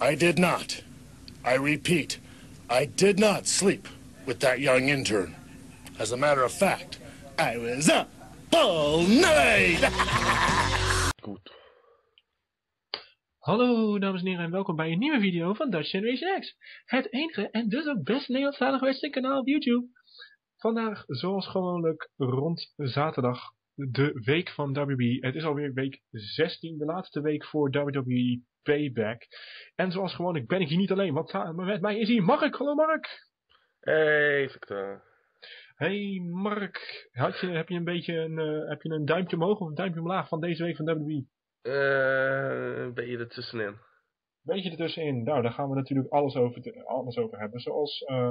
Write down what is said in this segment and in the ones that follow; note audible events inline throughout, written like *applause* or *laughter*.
I did not. I repeat, I did not sleep with that young intern. As a matter of fact, I was up all night. *laughs* Goed. Hallo dames en heren en welkom bij een nieuwe video van Dutch Generation X. Het enige en dus ook best Nederlandstalige western kanaal op YouTube. Vandaag zoals gewoonlijk rond zaterdag de week van WWE. Het is alweer week 16, de laatste week voor WWE Payback. En zoals gewoonlijk ben ik hier niet alleen, want met mij is hier Mark. Hallo Mark. Hey Victor. Hey Mark, Had je, heb je een beetje een, eh, heb je een duimpje omhoog of een duimpje omlaag van deze week van WWE? Eh, ben je er tussenin? Beetje ertussenin. Nou, daar gaan we natuurlijk alles over, alles over hebben. Zoals eh,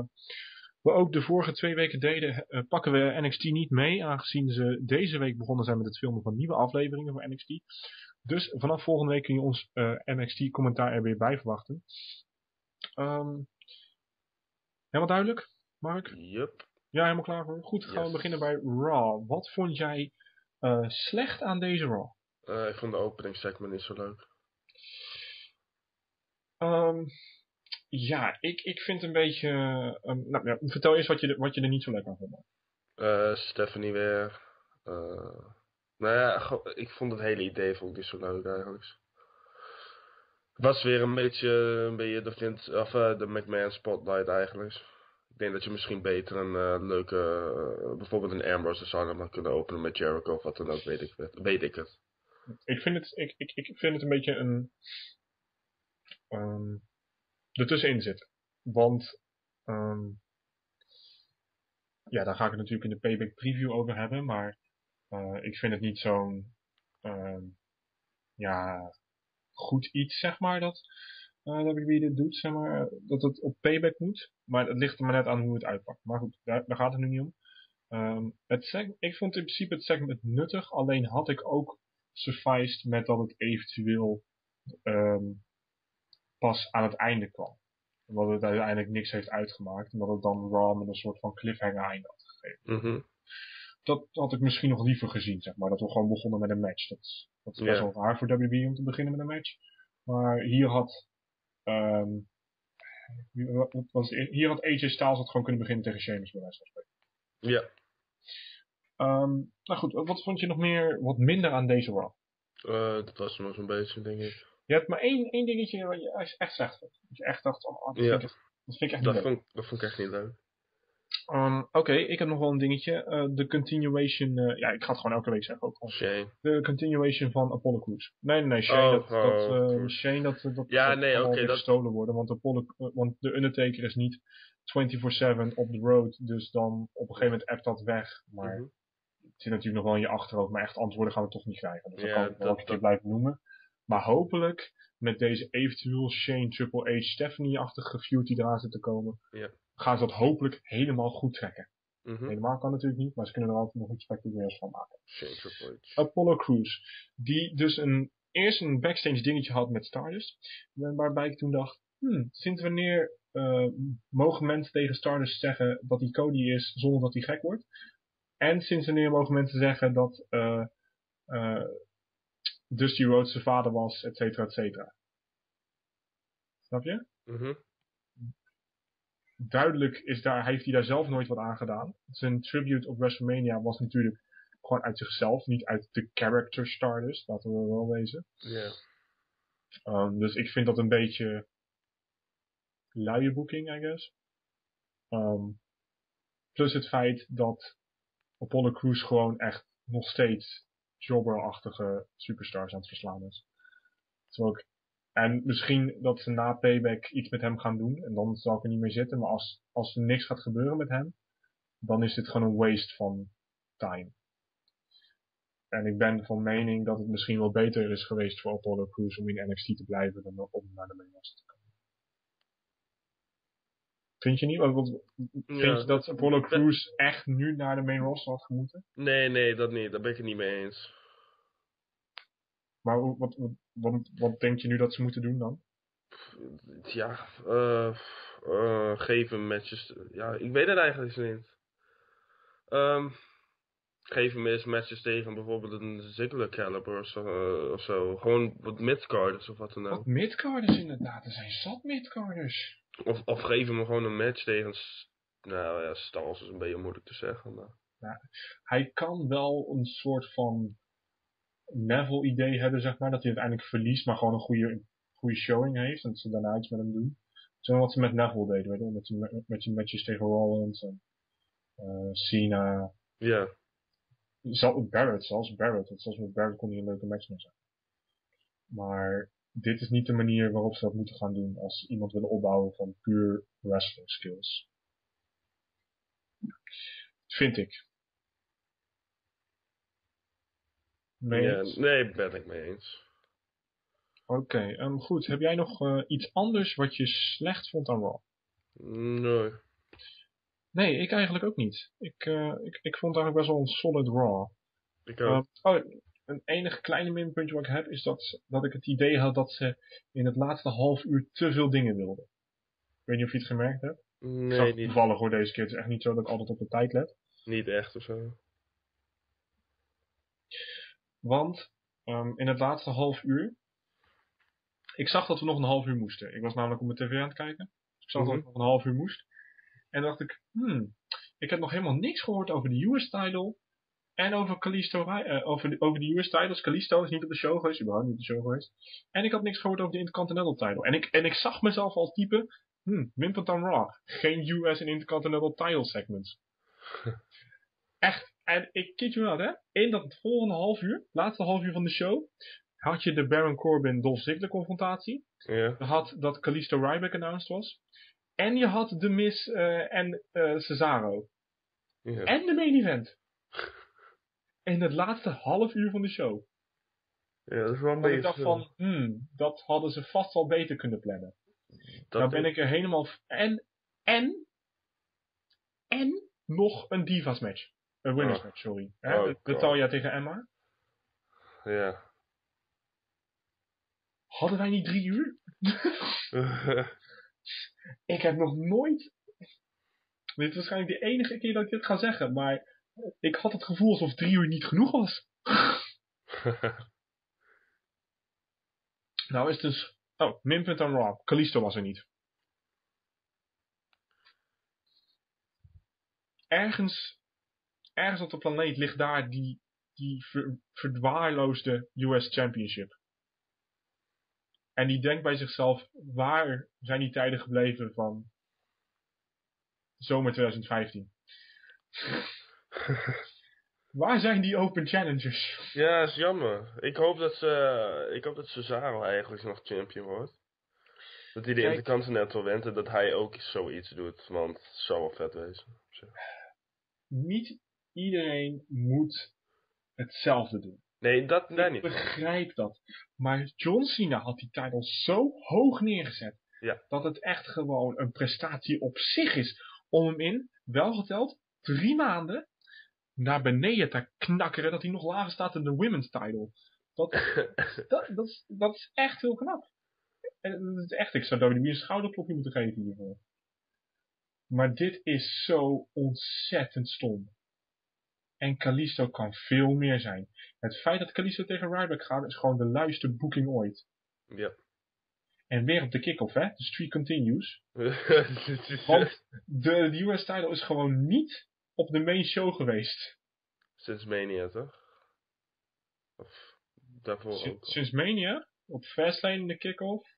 we ook de vorige twee weken deden, pakken we NXT niet mee, aangezien ze deze week begonnen zijn met het filmen van nieuwe afleveringen voor NXT. Dus vanaf volgende week kun je ons eh, NXT-commentaar er weer bij verwachten. Ehm, helemaal duidelijk, Mark? Yup. Ja, helemaal klaar voor. Goed, gaan we beginnen bij Raw. Wat vond jij eh, slecht aan deze Raw? Eh, ik vond de openingssegment niet zo leuk. Ehm, ja, ik, ik vind een beetje... ehm, nou, ja, vertel eens wat je, er- wat je er niet zo lekker aan vond. Stephanie weer. Eh, nou ja, ik vond het hele idee vond ik niet zo leuk eigenlijk. Was weer een beetje, een beetje de, of, eh, de McMahon spotlight eigenlijk. Ik denk dat je misschien beter een eh, leuke, eh, bijvoorbeeld een Ambrose zou had kunnen openen met Jericho of wat dan ook, weet ik, weet ik het. Ik vind het, ik, ik, ik vind het een beetje een... ehm ertussenin zitten. Want... ehm, ja, daar ga ik het natuurlijk in de payback preview over hebben. Maar eh, ik vind het niet zo'n... ehm, ja, goed iets, zeg maar, dat uh, WWE dit doet, zeg maar, dat het op payback moet. Maar het ligt er maar net aan hoe het uitpakt. Maar goed, daar, daar gaat het nu niet om. Ehm, het ik vond in principe het segment nuttig, alleen had ik ook sufficed met dat het eventueel ehm, pas aan het einde kwam. Omdat het uiteindelijk niks heeft uitgemaakt, omdat het dan Raw met een soort van cliffhanger einde had gegeven. Mhm. Dat had ik misschien nog liever gezien, zeg maar, dat we gewoon begonnen met een match. Dat, dat Ja. wel raar voor WWE om te beginnen met een match. Maar hier had ehm, wat was hier had AJ Styles het gewoon kunnen beginnen tegen Sheamus bij wijze van spreken. Ja. Ehm, nou goed, wat vond je nog meer wat minder aan deze Raw? Eh, dat was nog zo'n beetje, denk ik. Je hebt maar één, één dingetje wat je echt slecht vond. Dat je echt dacht, oh, dat, Ja. vind ik, echt- dat vind ik echt Dat niet leuk. dat vond ik echt niet leuk. Ehm, Oké, ik heb nog wel een dingetje. Eh, De continuation, eh, ja, ik ga het gewoon elke week zeggen ook. al. Shane. De continuation van Apollo Crews. Nee, nee, nee, Shane, Oh, dat, dat, oh, eh. Shane, dat, dat, Ja, dat nee, dat- gestolen worden. Want, Apollo, want de Undertaker is niet 24-7 op de road. Dus dan op een gegeven moment appt dat weg. Maar Mhm. het zit natuurlijk nog wel in je achterhoofd. Maar echt antwoorden gaan we toch niet krijgen. Dus dan kan ik dat- een keer dat- blijven noemen. Maar hopelijk, met deze eventueel Shane, Triple H, Stephanie-achtige feud die eraan zit te komen. Ja. Gaan ze dat hopelijk helemaal goed trekken. Mhm. Helemaal kan natuurlijk niet, maar ze kunnen er altijd nog iets spectaculairs van maken. Apollo Crews, die dus een, eerst een backstage dingetje had met Stardust, waarbij ik toen dacht, hmm, sinds wanneer eh, mogen mensen tegen Stardust zeggen dat hij Cody is zonder dat hij gek wordt? En sinds wanneer mogen mensen zeggen dat eh, eh, Dusty Rhodes zijn vader was, et cetera, et cetera? Snap je? Mhm. Duidelijk is daar, heeft hij daar zelf nooit wat aan gedaan. Zijn tribute op WrestleMania was natuurlijk gewoon uit zichzelf, niet uit de character Stardust, laten we wel wezen. Ja. Um, dus ik vind dat een beetje luie boeking, I guess. Um, plus het feit dat Apollo Crews gewoon echt nog steeds jobber-achtige superstars aan het verslaan is. Terwijl ik, en misschien dat ze na Payback iets met hem gaan doen en dan zal ik er niet meer zitten. Maar als, als er niks gaat gebeuren met hem, dan is dit gewoon een waste van time. En ik ben van mening dat het misschien wel beter is geweest voor Apollo Crews om in NXT te blijven dan om naar de main roster te komen. Vind je niet? Want, want- vind Ja. je dat Apollo Crews echt nu naar de main roster had gemoeten? Nee, nee, dat niet. Daar ben ik het niet mee eens. Maar wat, wat, wat, wat denk je nu dat ze moeten doen dan? Ja, eh eh geven matches. Ja, ik weet het eigenlijk niet. Ehm Geef hem eens matches tegen bijvoorbeeld een Ziggler caliber of zo. eh, of zo. Gewoon wat midcarders of wat dan ook. Wat midcarders inderdaad, er zijn zat midcarders. Of, of geef hem gewoon een match tegen... Nou ja, Stals is een beetje moeilijk te zeggen. Maar... Hij kan wel een soort van Neville idee hebben, zeg maar, dat hij uiteindelijk verliest, maar gewoon een goede, goede showing heeft en dat ze daarna iets met hem doen. Zo wat ze met Neville deden, weet je, met die, met, die matches tegen Rollins en eh Cena. Ja, Zal, Barrett, zelfs Barrett, want zelfs met Barrett kon hij een leuke match mee zijn. Maar dit is niet de manier waarop ze dat moeten gaan doen als ze iemand willen opbouwen van puur wrestling skills. Vind ik. Mee ja, nee, ben ik mee eens. Oké, ehm, goed. Heb jij nog eh, iets anders wat je slecht vond aan Raw? Nee. Nee, ik eigenlijk ook niet. Ik, eh, ik, ik vond eigenlijk best wel een solid Raw. Ik ook. Ehm, oh, een enige kleine minpuntje wat ik heb is dat, dat ik het idee had dat ze in het laatste half uur te veel dingen wilden. Ik weet niet of je het gemerkt hebt. nee, het niet, toevallig hoor deze keer. Het is echt niet zo dat ik altijd op de tijd let. niet echt of zo. Want ehm, in het laatste half uur. Ik zag dat we nog een half uur moesten. Ik was namelijk op mijn tv aan het kijken. Ik zag dat Mhm. ik nog een half uur moest. En dacht ik, hmm, ik heb nog helemaal niks gehoord over de US title. En over Kalisto, Ri- eh, over, de, over de US titles. Kalisto is niet op de show geweest, überhaupt niet op de show geweest. En ik had niks gehoord over de Intercontinental title. En ik, en ik zag mezelf al typen, hmm, Wimbledon Raw. Geen US en Intercontinental title segments. *laughs* Echt. En ik kid je wel, hè. In dat volgende half uur, laatste half uur van de show, had je de Baron Corbin Dolph Ziggler confrontatie. Ja. Je had dat Kalisto Ryback announced was. En je had de Miz eh, en eh, Cesaro. ja. En de main event. In het laatste half uur van de show. Ja, dat is wel een beetje... ik dacht van, hmm, dat hadden ze vast wel beter kunnen plannen. dat nou ben ik er helemaal... En, en, en nog een Divas match. Een winners Oh. match, sorry. Hè? Oh, de, de God. Talia tegen Emma. Ja. Hadden wij niet drie uur? *laughs* Ik heb nog nooit... Dit is waarschijnlijk de enige keer dat ik dit ga zeggen, maar ik had het gevoel alsof drie uur niet genoeg was. *laughs* Nou is het dus... Oh, minpunt aan Raw. Kalisto was er niet. Ergens, ergens op de planeet ligt daar die, die ver, verdwaarloosde US Championship. En die denkt bij zichzelf, waar zijn die tijden gebleven van zomer 2015? *laughs* Waar zijn die open challengers? ja, is jammer. Ik hoop dat ze... Ik hoop dat Cesaro eigenlijk nog champion wordt. Dat hij de Kijk. Intercontinental wint en dat hij ook zoiets doet. Want het zou wel vet wezen. Niet iedereen moet hetzelfde doen. Nee, dat nee, ik niet. begrijp dat. Maar John Cena had die title zo hoog neergezet. Ja. Dat het echt gewoon een prestatie op zich is. Om hem in, wel geteld, drie maanden naar beneden te knakkeren. Dat hij nog lager staat in de women's title. Dat, *laughs* dat, dat, is, dat is echt heel knap. En dat is echt, ik zou WWE een schouderklopje moeten geven hiervoor. Maar dit is zo ontzettend stom. En Kalisto kan veel meer zijn. Het feit dat Kalisto tegen Ryback gaat is gewoon de luiste boeking ooit. ja. En weer op de kick-off, hè? De streak continues. *laughs* Want de, de US title is gewoon niet op de main show geweest. Sinds Mania, toch? Of daarvoor ook. Sinds Mania, op Fastlane in de kick-off.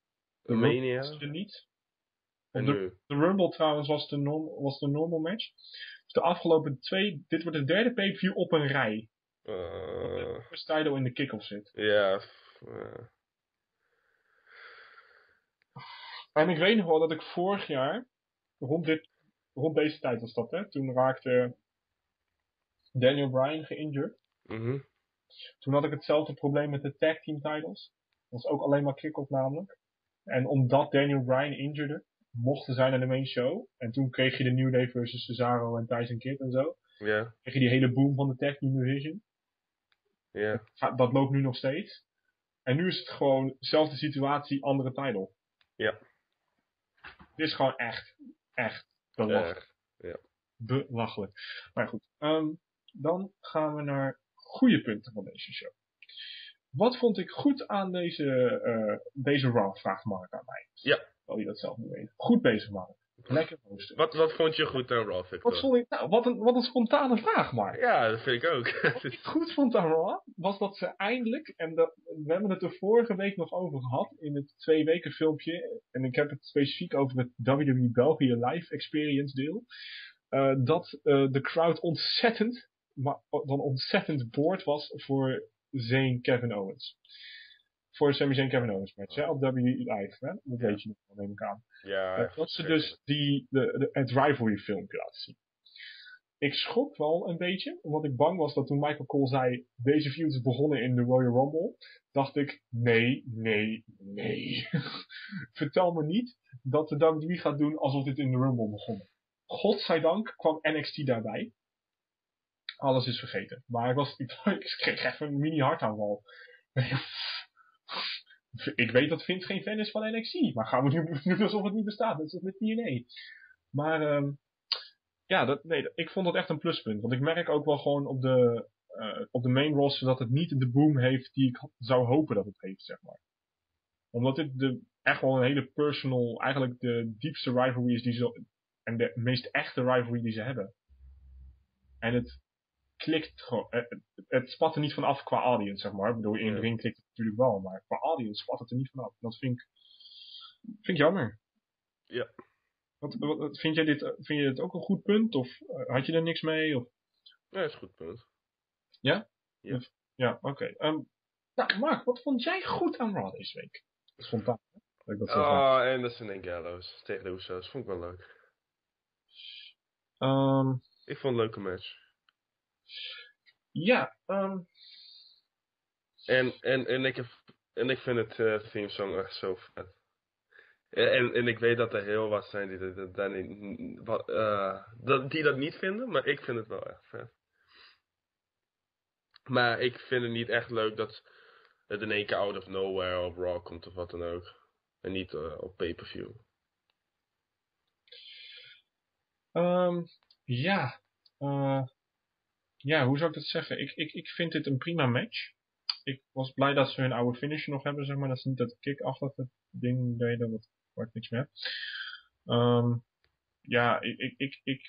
De Mania. Was er niet. En de- nu. De Rumble trouwens was de, norm, was de normal match. Dus de afgelopen twee, dit wordt de derde pay-per-view op een rij. eh, Als title in de kick-off zit. ja. eh, En ik weet nog wel dat ik vorig jaar, rond, dit, rond deze tijd was dat, hè, toen raakte Daniel Bryan geïnjured. mhm. Toen had ik hetzelfde probleem met de tag team titles. Dat was ook alleen maar kick-off namelijk. En omdat Daniel Bryan injured, mochten zij naar de main show. En toen kreeg je de New Day versus Cesaro en Tyson Kidd en zo. Ja, Kreeg je die hele boom van de tag team division. ja. Dat loopt nu nog steeds. En nu is het gewoon dezelfde situatie, andere title. Ja. Dit is gewoon echt, echt belachelijk. Erg. Belachelijk. Maar goed. ehm, dan gaan we naar goede punten van deze show. Wat vond ik goed aan deze, uh, deze Raw? Vraagt Mark aan mij. Ja. Wil je dat zelf niet weten? Goed bezig, Mark. Lekker roosten. Wat, wat vond je goed aan Raw, Victor? Wat, vond ik, nou, wat, een, wat een spontane vraag, Mark. Ja, dat vind ik ook. wat ik goed vond aan Raw, was dat ze eindelijk, en dat, we hebben het er vorige week nog over gehad, in het twee weken filmpje, en ik heb het specifiek over het WWE België Live Experience deel, uh, dat uh, de crowd ontzettend, maar dan ontzettend boord was voor Zane Kevin Owens. Voor Sami Zayn Kevin Owens match, hè, op WWE Live, hè? dat weet je nog wel, neem ik aan. Ja, uh, dat ze dus die, de, de, het rivalry filmpje laten zien. Ik schrok wel een beetje, omdat ik bang was dat toen Michael Cole zei, deze feud is begonnen in de Royal Rumble, dacht ik, nee, nee, nee. *laughs* Vertel me niet dat de WWE gaat doen alsof dit in de Rumble begonnen. Godzijdank kwam NXT daarbij. Alles is vergeten. Maar ik, was, ik, *laughs* ik kreeg even een mini hartaanval. Ik weet dat Vince geen fan is van NXT. Maar gaan we nu *laughs* doen alsof het niet bestaat. Net zoals met TNA. Maar um, ja, dat, nee, ik vond dat echt een pluspunt. Want ik merk ook wel gewoon op de, uh, op de main roster dat het niet de boom heeft die ik zou hopen dat het heeft, zeg maar. Omdat dit de, echt wel een hele personal, eigenlijk de diepste rivalry is die ze, en de meest echte rivalry die ze hebben. En het klikt gewoon, het, het spat er niet van af qua audience, zeg maar. Ik bedoel, in de ring klikt het natuurlijk wel, maar qua audience spat het er niet van af. Dat vind ik, vind ik jammer. Ja. Wat, wat, vind, jij dit, vind je dit ook een goed punt? Of had je er niks mee? Of? Ja, dat is een goed punt. Ja? Ja. Ja, oké. Okay. Um, nou, Mark, wat vond jij goed aan Raw deze week? Spontaan, hè? Dat ik dat oh, en Gallows tegen de Usos. Vond ik wel leuk. Um, ik vond het een leuke match. Ja, um... en, en, en, ik heb, en ik vind het uh, theme song echt zo vet. En, en ik weet dat er heel wat zijn die dat, dat, wat, uh, dat, die dat niet vinden, maar ik vind het wel echt vet. Maar ik vind het niet echt leuk dat het in één keer out of nowhere op Raw komt of wat dan ook. En niet uh, op pay-per-view. Um, ja, uh, ja, hoe zou ik dat zeggen? Ik, ik, ik vind dit een prima match. Ik was blij dat ze hun oude finisher nog hebben, zeg maar. Dat ze niet dat kick-achtige ding deden, wat, waar ik niks mee heb. Um, ja, ik, ik, ik, ik,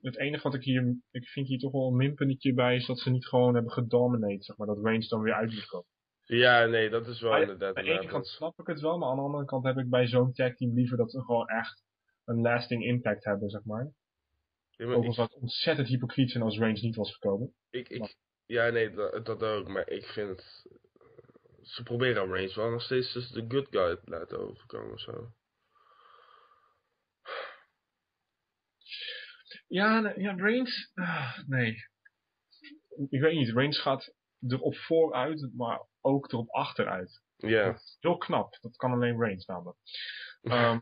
het enige wat ik hier, ik vind hier toch wel een minpuntje bij, is dat ze niet gewoon hebben gedominate, zeg maar. Dat Reigns dan weer uit moet komen. Ja, nee, dat is wel inderdaad. Aan de ene kant snap ik het wel, maar aan de andere kant heb ik bij zo'n tag team liever dat ze gewoon echt een lasting impact hebben, zeg maar. Ja, Overigens ik, ontzettend hypocriet zijn als Reigns niet was gekomen. ik, ik, maar- ja, nee, dat, dat ook, maar ik vind het. Ze proberen Reigns wel nog steeds dus de good guy te laten overkomen of zo. Ja, nee, ja Reigns, ah, nee. Ik weet niet, Reigns gaat erop vooruit, maar ook erop achteruit. Ja, Heel knap, dat kan alleen Reigns namelijk. *laughs* Ehm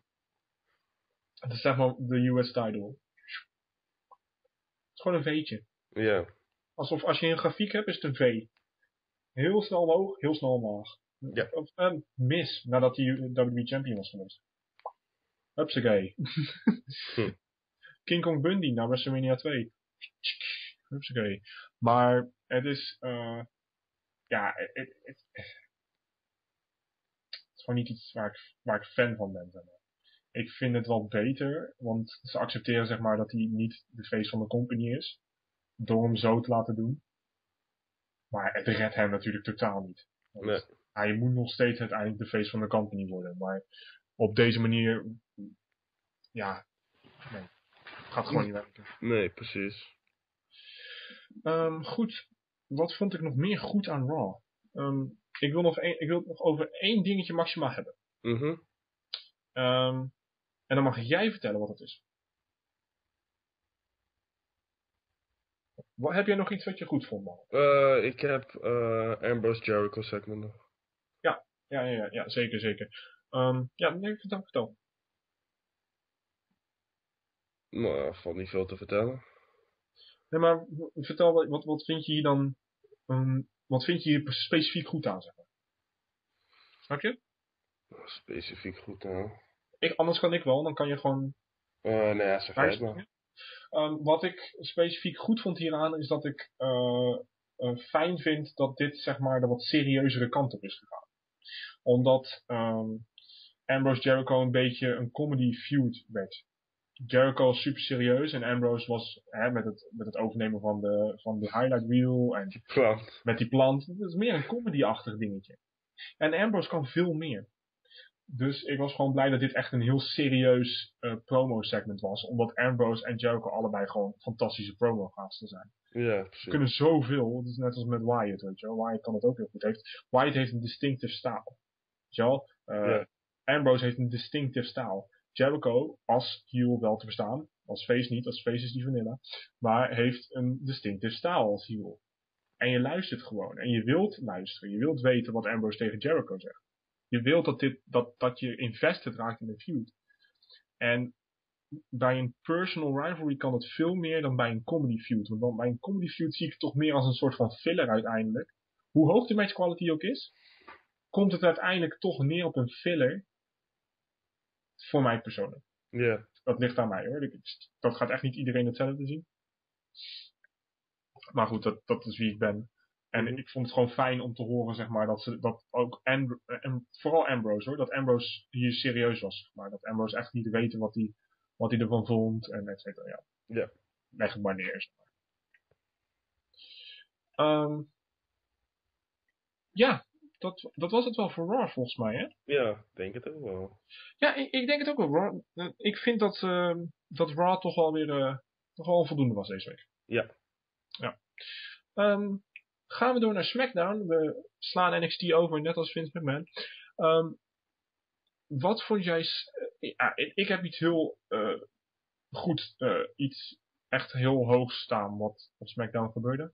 het is zeg maar de US title. Gewoon een V'tje. ja, Alsof als je een grafiek hebt, is het een V. Heel snel omhoog, heel snel omlaag. Ja. Of een mis, nadat hij WWE champion was geweest. Hupsakee. *laughs* Hm. King Kong Bundy naar WrestleMania 2. Hupsakee. Maar het is, eh ja, het, het, het, het is gewoon niet iets waar ik, waar ik fan van ben. Zeg maar. Ik vind het wel beter, want ze accepteren zeg maar dat hij niet de face van de company is. Door hem zo te laten doen. Maar het redt hem natuurlijk totaal niet. Nee. hij moet nog steeds uiteindelijk de face van de company worden. Maar op deze manier, ja, nee. Gaat gewoon niet werken. Nee, precies. Ehm, goed, wat vond ik nog meer goed aan Raw? Ehm, ik, wil nog één- ik wil het nog over één dingetje maximaal hebben. Mhm. Ehm, en dan mag jij vertellen wat het is. Wat, heb jij nog iets wat je goed vond, man? Eh, ik heb eh Ambrose Jericho segment nog. Ja, ja, ja, ja zeker, zeker. Ehm, ja, nee, vertel, vertel. Maar valt niet veel te vertellen. Nee, maar vertel, wat, wat, wat vind je hier dan, ehm, wat vind je hier specifiek goed aan, zeg maar? Snap je? Specifiek goed aan. Ik, anders kan ik wel, dan kan je gewoon Eh nee, ja, het luisteren. maar. Ehm, wat ik specifiek goed vond hieraan is dat ik eh, eh, fijn vind dat dit zeg maar de wat serieuzere kant op is gegaan. Omdat ehm, Ambrose Jericho een beetje een comedy feud werd. Jericho was super serieus en Ambrose was hè, met, het, met het overnemen van de, van de highlight reel en met die plant. Het is meer een comedy-achtig dingetje. En Ambrose kan veel meer. Dus ik was gewoon blij dat dit echt een heel serieus eh, promo-segment was. Omdat Ambrose en Jericho allebei gewoon fantastische promo-gasten zijn. Ja, Ze precies. kunnen zoveel. Het is net als met Wyatt, weet je wel. Wyatt kan het ook heel goed. Heeft, Wyatt heeft een distinctive staal. Weet je wel? Eh, Ja. Ambrose heeft een distinctive staal. Jericho, als heel wel te verstaan. Als face niet, als face is die vanilla. Maar heeft een distinctive staal als heel. En je luistert gewoon. En je wilt luisteren. Je wilt weten wat Ambrose tegen Jericho zegt. Je wilt dat, dit, dat, dat je invested raakt in de feud. En bij een personal rivalry kan het veel meer dan bij een comedy feud. Want bij een comedy feud zie ik het toch meer als een soort van filler uiteindelijk. Hoe hoog de match quality ook is, komt het uiteindelijk toch neer op een filler. Voor mij persoonlijk. Ja. Dat ligt aan mij hoor. Dat gaat echt niet iedereen hetzelfde zien. Maar goed, dat, dat is wie ik ben. En Mhm. ik vond het gewoon fijn om te horen, zeg maar, dat ze dat ook Ambr- en vooral Ambrose hoor, dat Ambrose hier serieus was, zeg maar. Dat Ambrose echt niet weten wat hij wat hij ervan vond en et cetera. Ja. Ja. Leg het maar neer. Zeg maar. Ehm, ja, dat, dat was het wel voor Raw volgens mij, hè? Ja, ik denk het ook wel. Ja, ik, ik denk het ook wel. Raw, eh, ik vind dat, ehm, dat Raw toch wel weer eh, toch wel voldoende was deze week. Ja. Ja. Ehm, gaan we door naar SmackDown. We slaan NXT over, net als Vince McMahon. Ehm, wat vond jij... eh, ja, ik, heb iets heel eh, goed, eh, iets echt heel hoog staan wat op SmackDown gebeurde.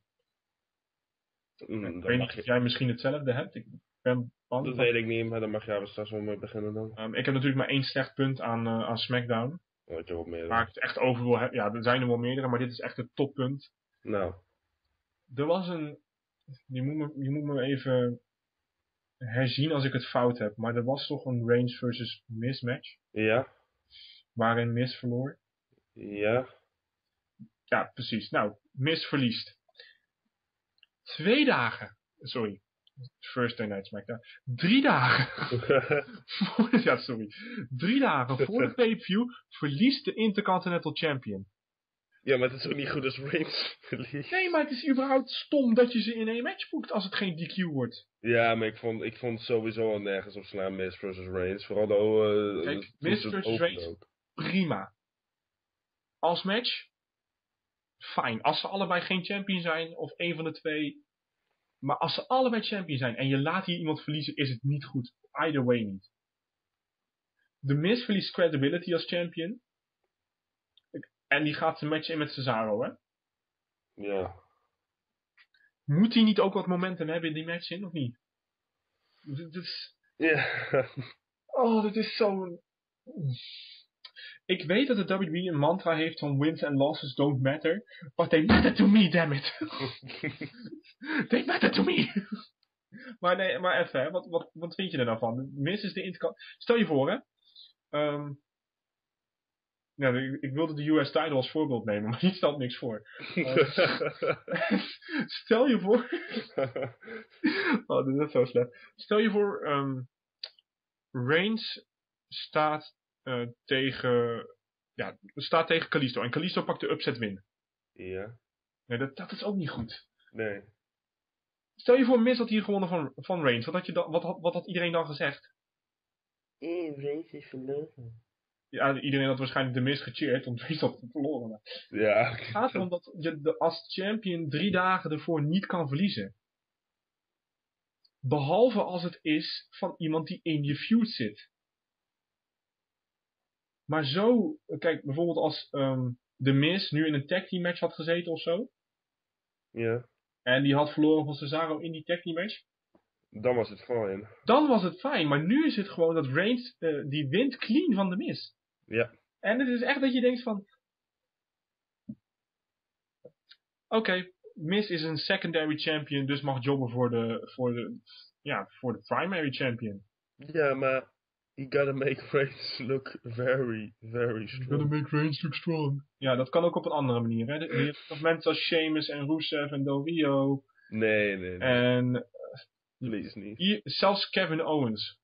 Mm, ik weet niet of je, jij misschien hetzelfde hebt. Ik ben bang dat weet ik niet, maar dan mag jij straks wel mee beginnen dan. Ehm, ik heb natuurlijk maar één slecht punt aan, aan SmackDown. Wat je meer. Waar ik het echt over wil hebben. Ja, er zijn er wel meerdere, maar dit is echt het toppunt. Nou, Er was een. Je moet, me, je moet me even herzien als ik het fout heb. Maar er was toch een Reigns versus Miz match. ja, Waarin Miz verloor. ja, Ja, precies. Nou, Miz verliest. Twee dagen. Sorry. First Day Night SmackDown. Drie dagen. *laughs* voor ja, sorry. Drie dagen voor de *laughs* pay-per-view verliest de Intercontinental Champion. Ja, maar het is ook niet goed als Reigns *laughs* verliest. Nee, maar het is überhaupt stom dat je ze in één match boekt als het geen DQ wordt. Ja, maar ik vond, ik vond sowieso al nergens op slaan Miz versus Reigns. Vooral de, Kijk, toen Miz ze het versus opende Reigns. Prima. Als match, fijn. Als ze allebei geen champion zijn, of één van de twee. Maar als ze allebei champion zijn en je laat hier iemand verliezen, is het niet goed. Either way niet. De Miz verliest credibility als champion. En die gaat zijn match in met Cesaro, hè? Ja. Moet hij niet ook wat momentum hebben in die match in, of niet? Dit is... Ja. Oh, dit is zo'n... Ik weet dat de WWE een mantra heeft van wins and losses don't matter. But they matter to me, damn it. *laughs* they matter to me. maar nee, maar even, hè. Wat, wat, wat vind je er nou van? Miss is de intercom... Stel je voor, hè. Ehm nou, ik, ik wilde de US title als voorbeeld nemen, *laughs* maar die stelt niks voor. *laughs* Stel je voor... oh, dit is zo slecht. Stel je voor, ehm Reigns staat eh, tegen, ja, staat tegen Kalisto. En Kalisto pakt de upset win. ja. Nee, dat, dat is ook niet goed. Nee. Stel je voor, Miz had hier gewonnen van, van Reigns. Wat had, je dan, wat, had, wat had iedereen dan gezegd? Eh, Reigns heeft verloren. Ja, iedereen had waarschijnlijk de Miz gecheerd, want *laughs* Reigns had verloren. Ja. het gaat erom dat je de, als champion drie dagen ervoor niet kan verliezen. Behalve als het is van iemand die in je feud zit. Maar zo, kijk, bijvoorbeeld als ehm de Miz nu in een tag team match had gezeten of zo. Ja. En die had verloren van Cesaro in die tag team match. Dan was het fijn. Dan was het fijn. Maar nu is het gewoon dat Reigns, eh, die wint clean van de Miz. Ja. En het is echt dat je denkt van... Oké, Miz is een secondary champion, dus mag jobben voor de, voor de, ja, voor de primary champion. Ja, maar You gotta make Reigns look very, very strong. make Reigns look strong. Ja, dat kan ook op een andere manier. Hè. Je hebt nog mensen als Sheamus en Rusev en Del Rio. Nee, nee, nee. En Please niet. hier, zelfs Kevin Owens.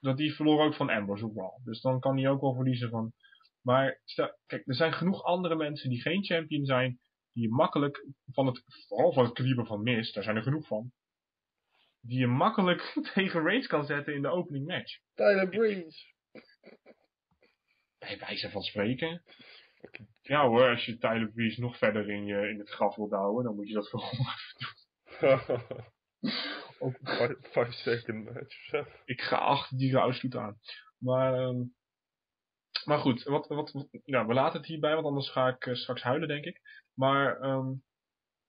Dat die verloor ook van Ambrose op Raw. Dus dan kan hij ook wel verliezen van... Maar stel, kijk, er zijn genoeg andere mensen die geen champion zijn. Die je makkelijk van het, vooral van het kaliber van Mist, daar zijn er genoeg van. Die je makkelijk *laughs* tegen Reigns kan zetten in de opening match. Tyler Breeze. Bij wijze van spreken. Ja hoor, als je Tyler Breeze nog verder in, je, in het graf wil douwen, dan moet je dat gewoon *laughs* *laughs* Ook, five, *laughs* five second match. ik ga achter die rouwstoet aan. Maar, ehm, maar goed, wat, wat, we laten het hierbij, want anders ga ik eh, straks huilen, denk ik. Maar ehm,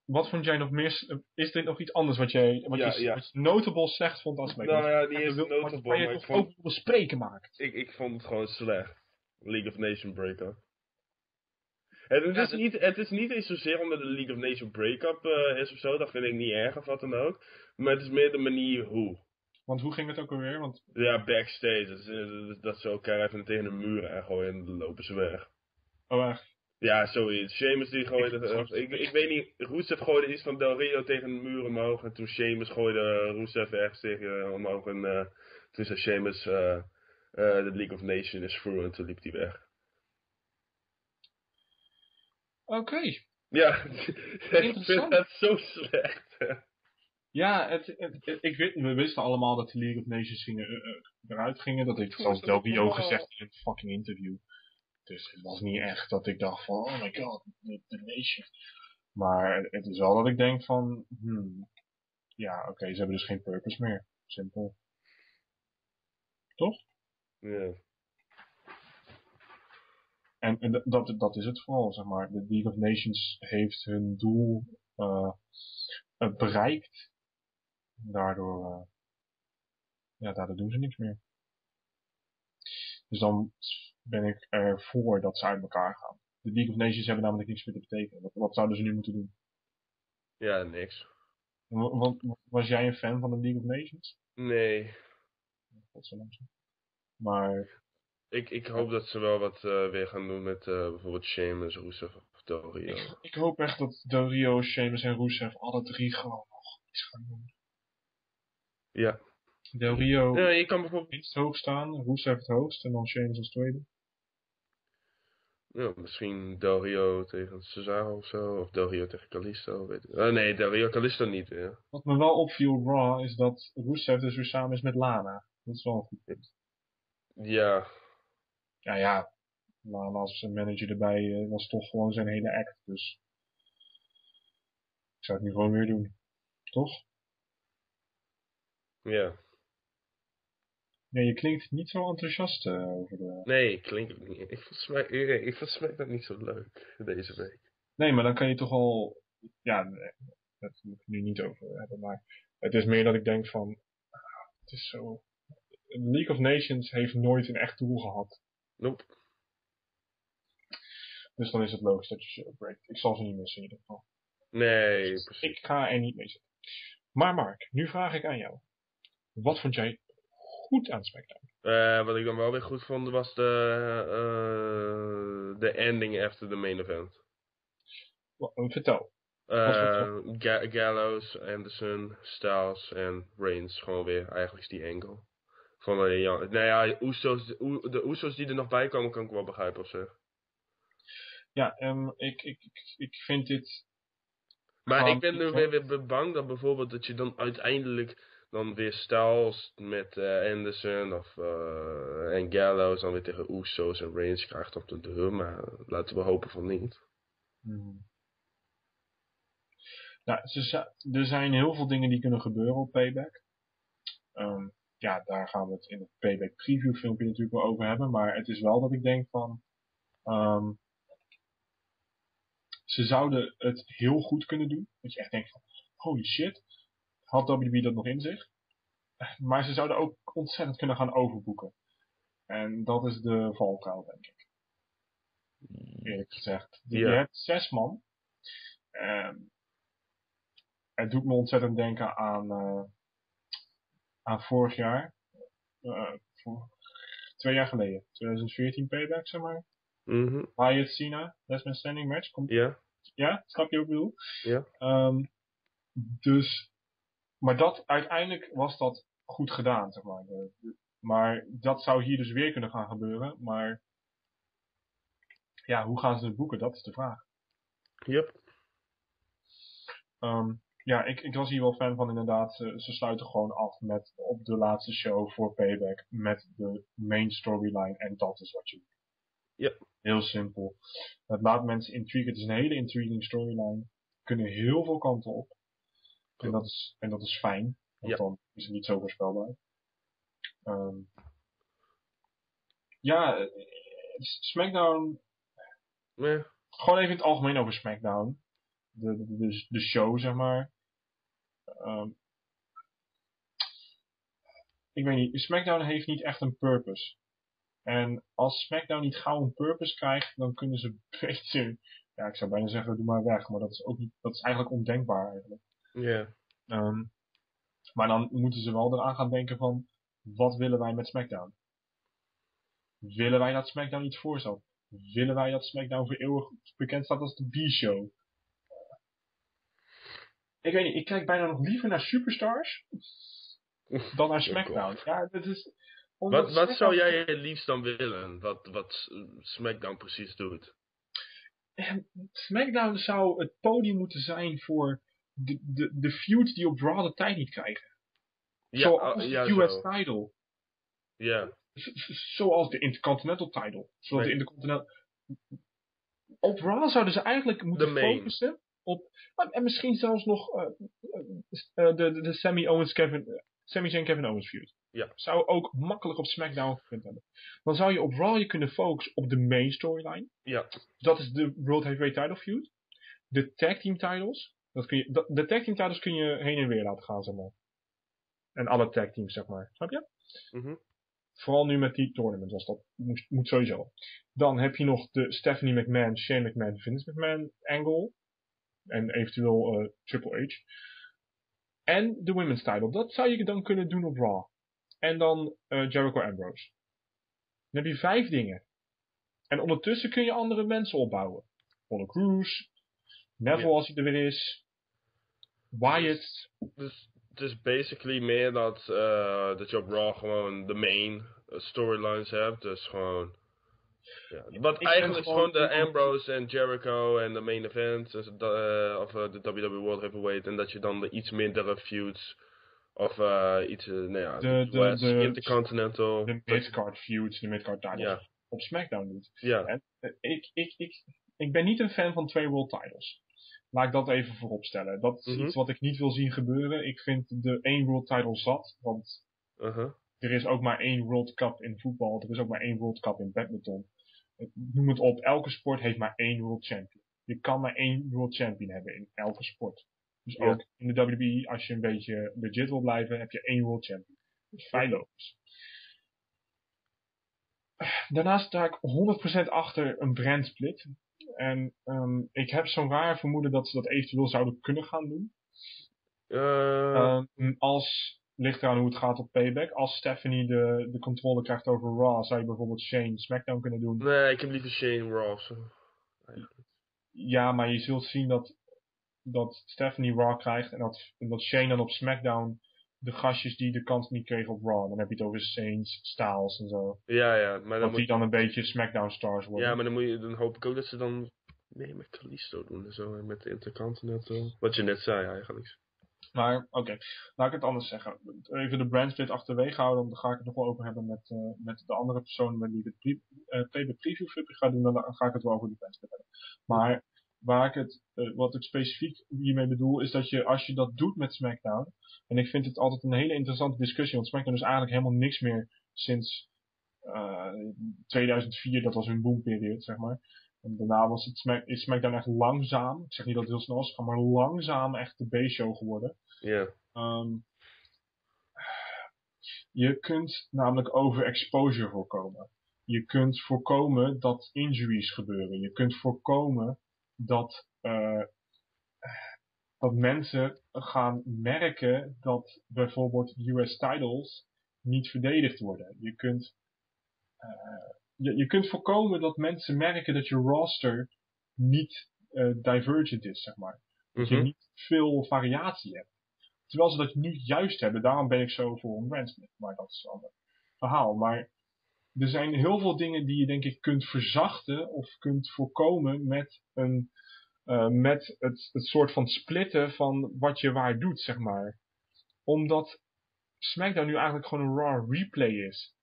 wat vond jij nog meer? s- Is er nog iets anders wat jij wat Ja, je, ja. wat je notable slecht vond als nou ja, die is notable, waar je maar ik nog vond, over wil spreken maakt. ik, ik vond het gewoon slecht. League of Nations break-up. Het, het, Ja, is dat- niet, het is niet eens zozeer omdat het een League of Nations break-up eh, is of zo, dat vind ik niet erg of wat dan ook. Maar het is meer de manier hoe. Want hoe ging het ook alweer? Want Ja, backstage, dat, is- dat ze elkaar even tegen de muren en gooien en dan lopen ze weg. oh echt? Ja, zoiets. Sheamus die gooide... Ik- eh, ik, ik, weet niet, Rusev gooide iets van Del Rio tegen de muur omhoog. En toen Sheamus gooide Rusev ergens tegen eh, omhoog. En eh, toen zei Sheamus, eh eh, the League of Nations is through. En toen liep hij weg. Oké. Ja, *laughs* ik vind dat zo slecht. Ja, het, het, het- ik weet, we wisten allemaal dat de League of Nations gingen, eh, eh, eruit gingen. Dat heeft zelfs Del Rio gezegd in een fucking interview. Dus het was niet echt dat ik dacht van, oh my god, de, de Nation. Maar het is wel dat ik denk van, hmm, ja oké, ze hebben dus geen purpose meer. Simpel. Toch? ja. En, en dat- dat, dat is het vooral, zeg maar. De League of Nations heeft hun doel eh, eh, bereikt. Daardoor, eh, ja, daardoor doen ze niks meer. Dus dan ben ik ervoor dat ze uit elkaar gaan. De League of Nations hebben namelijk niks meer te betekenen. Wat, wat zouden ze nu moeten doen? ja, niks. Wa- wa- was jij een fan van de League of Nations? Nee. Godzijdank. Maar Ik, ik hoop dat ze wel wat eh, weer gaan doen met eh, bijvoorbeeld Sheamus, Rusev of Del Rio. ik, ik hoop echt dat Del Rio, Sheamus en Rusev alle drie gewoon nog iets gaan doen. Ja. Del Rio ja, je kan bijvoorbeeld... minst hoog staan, Rusev het hoogst en dan Sheamus als tweede. Ja, misschien Del Rio tegen Cesaro of zo. Of Del Rio tegen Kalisto. Weet ik. Oh, nee, Del Rio Kalisto niet. Ja. Wat me wel opviel op Raw is dat Rusev dus weer samen is met Lana. Dat is wel een goed punt. ja, Ja, ja. Als zijn manager erbij eh, was toch gewoon zijn hele act. Dus ik zou het nu gewoon weer doen. Toch? ja. Ja, je klinkt niet zo enthousiast eh, over de... Nee, klinkt het niet. Ik vond, Smack, ik, ik vond Smackdown niet zo leuk deze week. Nee, maar dan kan je toch al... Ja, nee, dat moet ik nu niet over hebben. Maar het is meer dat ik denk van... ah, Het is zo... League of Nations heeft nooit een echt doel gehad. Nope. Dus dan is het logisch dat je ze. Ik zal ze niet missen in ieder geval. Nee, precies. Ik ga er niet mee zitten. Maar Mark, nu vraag ik aan jou. Wat vond jij goed aan SmackDown? Eh, wat ik dan wel weer goed vond was de, eh, de ending after the main event. Vertel. Ga- Gallows, Anderson, Styles en Reigns. Gewoon weer, eigenlijk is die angle. Van een ja, nou ja, de Usos die er nog bij komen, kan ik wel begrijpen op zich. Ja, ehm, ik, ik, ik, ik vind dit... Maar ik ben nu weer, weer- bang dat bijvoorbeeld dat je dan uiteindelijk dan weer Styles met eh, Anderson of, eh, en Gallows dan weer tegen Usos en Reigns krijgt op de deur. Maar laten we hopen van niet. Hmm. Nou, ze, er zijn heel veel dingen die kunnen gebeuren op Payback. Ehm, ja, daar gaan we het in het Payback preview filmpje natuurlijk wel over hebben. Maar het is wel dat ik denk van... ehm, ze zouden het heel goed kunnen doen. Dat je echt denkt van, holy shit, had WWE dat nog in zich? Maar ze zouden ook ontzettend kunnen gaan overboeken. En dat is de valkuil, denk ik. Eerlijk gezegd. Je Ja. hebt zes man. Ehm, het doet me ontzettend denken aan, eh, aan vorig jaar. Eh, voor twee jaar geleden, 2014 Payback, zeg maar. Mhm. Wyatt Cena, Last Man Standing match. Komt, Ja. ja, snap je ik bedoel? Ja. Ehm, dus, maar dat, uiteindelijk was dat goed gedaan, zeg maar. Maar dat zou hier dus weer kunnen gaan gebeuren, maar ja, hoe gaan ze het boeken, dat is de vraag. Yep. Ehm, ja, ik, ik was hier wel fan van inderdaad. Ze, ze sluiten gewoon af met op de laatste show voor Payback met de main storyline en dat is wat je doet. Ja. Heel simpel. Het laat mensen intrigued. Het is een hele intriguing storyline. Kunnen heel veel kanten op. En dat is, en dat is fijn. Want Ja. dan is het niet zo voorspelbaar. Ehm, ja, eh, SmackDown Nee. gewoon even in het algemeen over SmackDown. De, de, show, zeg maar. Ehm, ik weet niet, SmackDown heeft niet echt een purpose. En als SmackDown niet gauw een purpose krijgt, dan kunnen ze *laughs* beetje... Ja, ik zou bijna zeggen, doe maar weg. Maar dat is ook niet, dat is eigenlijk ondenkbaar eigenlijk. Ja. Ehm, maar dan moeten ze wel eraan gaan denken van, wat willen wij met SmackDown? Willen wij dat SmackDown iets voorstelt? Willen wij dat SmackDown voor eeuwig bekend staat als de B-show? Ik weet niet, ik kijk bijna nog liever naar Superstars *laughs* dan naar SmackDown. Ja, dat is... Wat, wat zou jij het liefst dan willen? Wat, wat SmackDown precies doet? SmackDown zou het podium moeten zijn voor de, de, de feuds die op Raw de tijd niet krijgen. Ja, Zoals ah, de US zo. title. Ja. Zoals de Intercontinental title. Zoals Nee. de Intercontinental... Op Raw zouden ze eigenlijk moeten focussen op... maar- En misschien zelfs nog eh, eh, eh, de, de, de Sammy Owens Kevin... Sammy Zayn Kevin Owens feud. Ja. Zou ook makkelijk op SmackDown gekund hebben. Dan zou je op Raw je kunnen focussen op de main storyline. Ja. Dat is de World Heavyweight title feud. De tag team titles. Dat kun je, dat- de tag team titles kun je heen en weer laten gaan, zeg maar. En alle tag teams, zeg maar. Snap je? Mhm. Vooral nu met die tournament, was dat moet, moet sowieso. Dan heb je nog de Stephanie McMahon, Shane McMahon, Vince McMahon angle. En eventueel eh, Triple H. En de women's title. Dat zou je dan kunnen doen op Raw. En dan eh, Jericho Ambrose. Dan heb je vijf dingen. En ondertussen kun je andere mensen opbouwen. Apollo Crews. Neville als hij er weer is. Wyatt. Dus het is basically meer dat, eh, dat je op Raw gewoon de main storylines hebt. Dus gewoon... Ja, wat eigenlijk gewoon de Ambrose en Jericho en de main event. Dus, eh, of eh, de WWE World Heavyweight. En dat je dan de iets mindere feuds... Of eh, iets... nou ja, De- de- West, de- Intercontinental. De midcard feuds, de midcard titles. Ja. Op SmackDown doet. Ja. En, ik, ik, ik, ik ben niet een fan van twee world titles. Laat ik dat even voorop stellen. Dat is Mhm. iets wat ik niet wil zien gebeuren. Ik vind de één world title zat. Want Uh-huh. er is ook maar één World Cup in voetbal. Er is ook maar één World Cup in badminton. Noem het op. Elke sport heeft maar één World Champion. Je kan maar één World Champion hebben in elke sport. Dus Ja. ook in de WWE, als je een beetje legit wil blijven, heb je één World Champion. Is vrij logisch. Daarnaast sta ik 100% achter een brandsplit. En ehm, ik heb zo'n raar vermoeden dat ze dat eventueel zouden kunnen gaan doen. Eh, Ehm, als, ligt eraan hoe het gaat op Payback. Als Stephanie de, de controle krijgt over Raw, zou je bijvoorbeeld Shane SmackDown kunnen doen. nee, ik heb liever Shane Raw. Zo. Ja, maar je zult zien dat, dat Stephanie Raw krijgt en dat, dat Shane dan op SmackDown de gastjes die de kans niet kregen op Raw. Dan heb je het over Saints, Styles en zo. Ja, ja. Maar dan Dat moet die dan een beetje SmackDown stars worden. Ja, maar dan, moet je, dan hoop ik ook dat ze dan meer met Kalisto doen en zo. En met de Intercontinental. Wat je net zei eigenlijk. Maar oké, laat ik het anders zeggen. Even de brandsplit achterwege houden, dan ga ik het nog wel over hebben met, eh, met de andere personen met wie ik het pre eh, preview flipje ga doen. Dan ga ik het wel over de brandsplit hebben. Maar waar ik het, eh, wat ik specifiek hiermee bedoel, is dat je als je dat doet met SmackDown, en ik vind het altijd een hele interessante discussie, want SmackDown is eigenlijk helemaal niks meer sinds eh, 2004, dat was hun boomperiode, zeg maar. En daarna was het Smack, is SmackDown echt langzaam, ik zeg niet dat het heel snel is, maar langzaam echt de B-show geworden. Ja. Ehm, je kunt namelijk overexposure voorkomen. Je kunt voorkomen dat injuries gebeuren. Je kunt voorkomen dat, eh, dat mensen gaan merken dat bijvoorbeeld US titles niet verdedigd worden. Je kunt, uh, je, je kunt voorkomen dat mensen merken dat je roster niet uh, divergent is, zeg maar. Dat je Mhm. niet veel variatie hebt. Terwijl ze dat nu juist hebben, daarom ben ik zo voor een Brand Smith. Maar dat is een ander verhaal. Maar er zijn heel veel dingen die je denk ik kunt verzachten of kunt voorkomen met een uh, met het, het soort van splitten van wat je waar doet, zeg maar. Omdat SmackDown nu eigenlijk gewoon een raw replay is.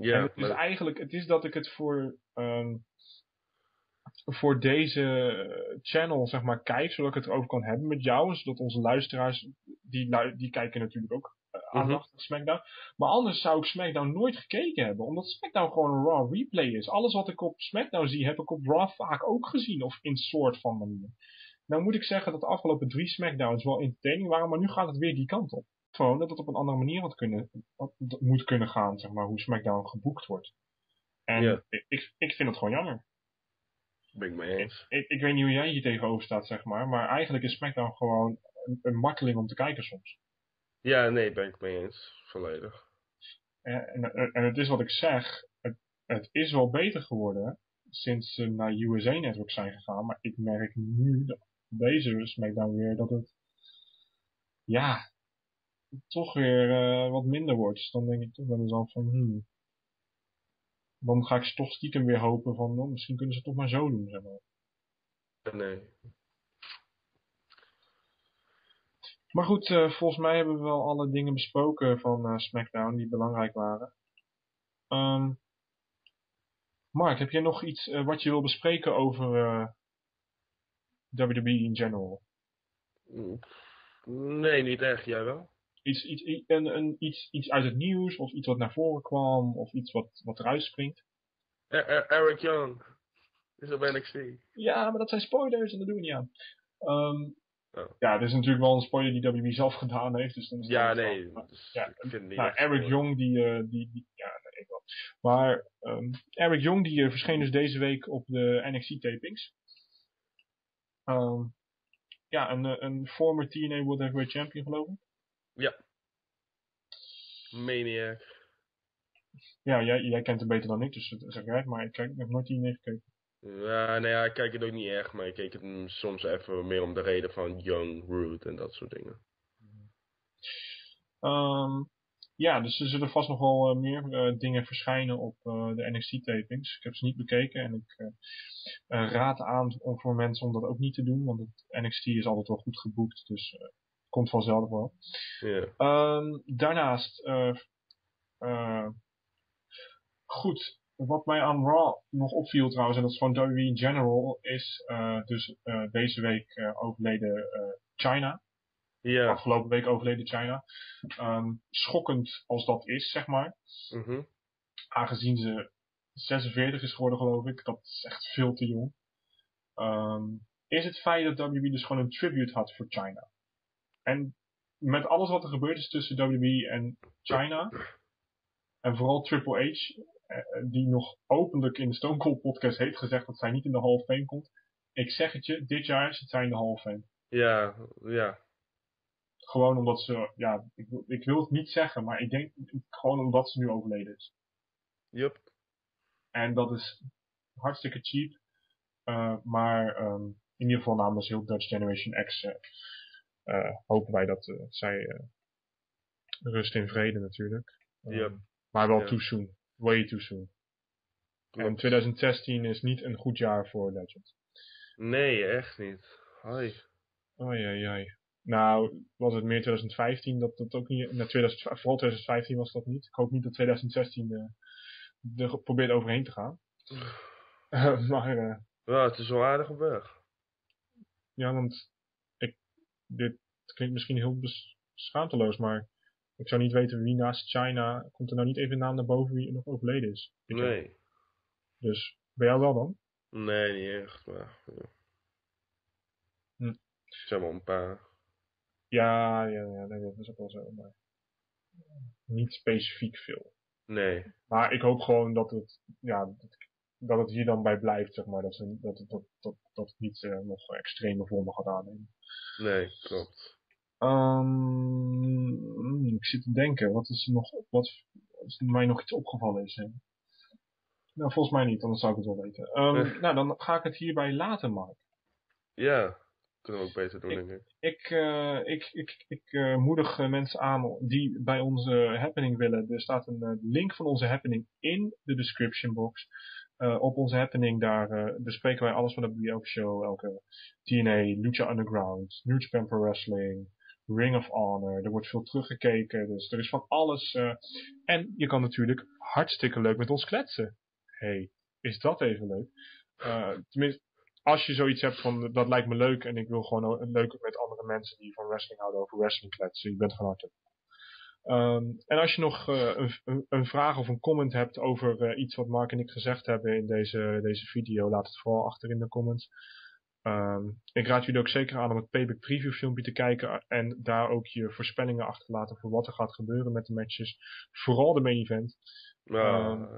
Ja, en het is eigenlijk, het is dat ik het voor, ehm, voor deze channel, zeg maar, kijk, zodat ik het erover kan hebben met jou, zodat onze luisteraars, die, die kijken natuurlijk ook uh, aandachtig naar SmackDown. Maar anders zou ik SmackDown nooit gekeken hebben, omdat SmackDown gewoon een raw replay is. Alles wat ik op SmackDown zie, heb ik op Raw vaak ook gezien, of in soort van manier. Nou moet ik zeggen dat de afgelopen drie SmackDowns wel entertaining waren, maar nu gaat het weer die kant op. Gewoon dat het op een andere manier had kunnen, had- moet kunnen gaan, zeg maar, hoe SmackDown geboekt wordt. En Ja. ik, ik, ik vind het gewoon jammer. ben ik mee eens. Ik, ik weet niet hoe jij hier tegenover staat, zeg maar, maar eigenlijk is SmackDown gewoon een, een marteling om te kijken soms. Ja, nee, ben ik mee eens. Volledig. En, en, en het is wat ik zeg, het, het is wel beter geworden sinds ze naar USA Network zijn gegaan, maar ik merk nu, dat deze SmackDown weer, dat het, ja, toch weer eh, wat minder wordt. Dus dan denk ik toch bij mezelf van, hmm, dan ga ik toch stiekem weer hopen van, oh, misschien kunnen ze het toch maar zo doen, zeg maar. Nee. Maar goed, eh, volgens mij hebben we wel alle dingen besproken van eh, SmackDown die belangrijk waren. Ehm, Mark, heb jij nog iets wat je wil bespreken over WWE in general? Nee, niet echt. Jij wel? Iets, iets, een, een, iets, iets uit het nieuws of iets wat naar voren kwam of iets wat, wat eruit springt? E- E- Eric Young. Is op NXT. Ja, maar dat zijn spoilers en dat doen we niet aan. Ehm, Oh. Ja, dit is natuurlijk wel een spoiler die WWE zelf gedaan heeft. Dus dan is Ja, nee. Maar- dus ja, ik vind het niet Nou, Eric. Jong, die, eh, die, die ja, nee, ik wel. Maar ehm, Eric Jong, die eh, verscheen dus deze week op de NXT-tapings. Ehm, ja, een, eh, een former TNA World Heavyweight Champion, geloof ik. Maniac. Ja, jij, jij kent hem beter dan ik, dus dat zeg jij het, maar ik, kijk, ik heb nooit TNA gekeken. Ja, nee, ja, ik kijk het ook niet erg, maar ik keek het soms even meer om de reden van Young, Rude en dat soort dingen. Ehm, ja, dus er zullen vast nog wel eh, meer eh, dingen verschijnen op eh, de NXT-tapings. Ik heb ze niet bekeken en ik raad aan om voor mensen om dat ook niet te doen, want het NXT is altijd wel goed geboekt, dus komt vanzelf wel. Ehm, daarnaast, eh, eh, goed, wat mij aan Raw nog opviel trouwens, en dat is gewoon WWE in general, is eh, dus deze week overleden China. Ja. Afgelopen week overleden China. Ehm, schokkend als dat is, zeg maar. mhm. Aangezien ze 46 is geworden, geloof ik. Dat is echt veel te jong. Ehm, is het feit dat WWE dus gewoon een tribute had voor China. En met alles wat er gebeurd is tussen WWE en China. En vooral Triple H. eh, Die nog openlijk in de Stone Cold podcast heeft gezegd dat zij niet in de Hall of Fame komt. Ik zeg het je, dit jaar zit zij in de Hall of Fame. Ja, ja. Gewoon omdat ze, ja, ik, wil- ik wil het niet zeggen, maar ik denk gewoon omdat ze nu overleden is. Yup. En dat is hartstikke cheap. eh, maar ehm, in ieder geval namens heel Dutch Generation X eh, eh, hopen wij dat eh, zij eh, rust in vrede natuurlijk. Yep. Maar wel Ja. too soon. Way too soon. En Klopt. 2016 is niet een goed jaar voor Legend. Nee, echt niet. Hoi. Oei, oei, oei. Nou, was het meer 2015 dat dat ook niet... 2000, vooral 2015 was dat niet. Ik hoop niet dat 2016 eh, er probeert overheen te gaan. *laughs* maar eh, Ja, het is wel aardig op weg. ja, want dit klinkt misschien heel schaamteloos, maar ik zou niet weten wie naast China... Komt er nou niet even een naam naar boven wie nog overleden is? Heb- Nee. Dus, bij jou wel dan? Nee, niet echt, maar... Ja. Hm. Zeg maar een paar. Ja, ja, ja nee, dat is ook wel zo, maar niet specifiek veel. Nee. Maar ik hoop gewoon dat het, ja, dat, dat het hier dan bij blijft, zeg maar. Dat, ze, dat, dat, dat, dat het niet eh, nog extreme vormen gaat aannemen. Nee, klopt. Um, ik zit te denken, wat is er nog, wat is mij nog iets opgevallen is. Hè? Nou, volgens mij niet, anders zou ik het wel weten. Um, nou, dan ga ik het hierbij laten, Mark. Ja, kunnen we ook beter doen, ik, denk ik. Ik, uh, ik, ik, ik uh, moedig mensen aan die bij onze happening willen. Er staat een uh, link van onze happening in de description box. Op onze happening, daar bespreken wij alles van de elke show, elke TNA, Lucha Underground, New Japan Pro Wrestling, Ring of Honor. Er wordt veel teruggekeken, dus er is van alles. en je kan natuurlijk hartstikke leuk met ons kletsen. hey, is dat even leuk? tenminste, als je zoiets hebt van, dat lijkt me leuk en ik wil gewoon leuk met andere mensen die van wrestling houden over wrestling kletsen, je bent van harte. Um, en als je nog uh, een, een, vraag of een comment hebt over uh, iets wat Mark en ik gezegd hebben in deze, deze video, laat het vooral achter in de comments. Um, ik raad jullie ook zeker aan om het payback preview filmpje te kijken en daar ook je voorspellingen achter te laten voor wat er gaat gebeuren met de matches. Vooral de main event. Um,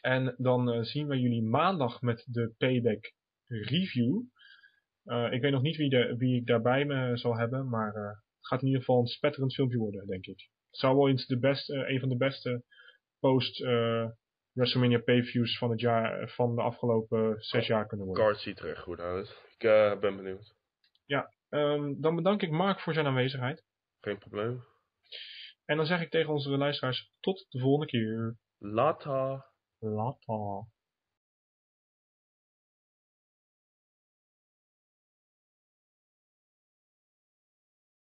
en dan uh, zien we jullie maandag met de payback review. Ik weet nog niet wie, de, wie ik daarbij me zal hebben, maar gaat in ieder geval een spetterend filmpje worden, denk ik. Het zou wel eens de beste, een van de beste post WrestleMania pay-views van het jaar, van de afgelopen zes jaar kunnen worden. Card ziet er echt goed uit. Ik ben benieuwd. Ja, um, dan bedank ik Mark voor zijn aanwezigheid. Geen probleem. En dan zeg ik tegen onze luisteraars tot de volgende keer. Later. Later.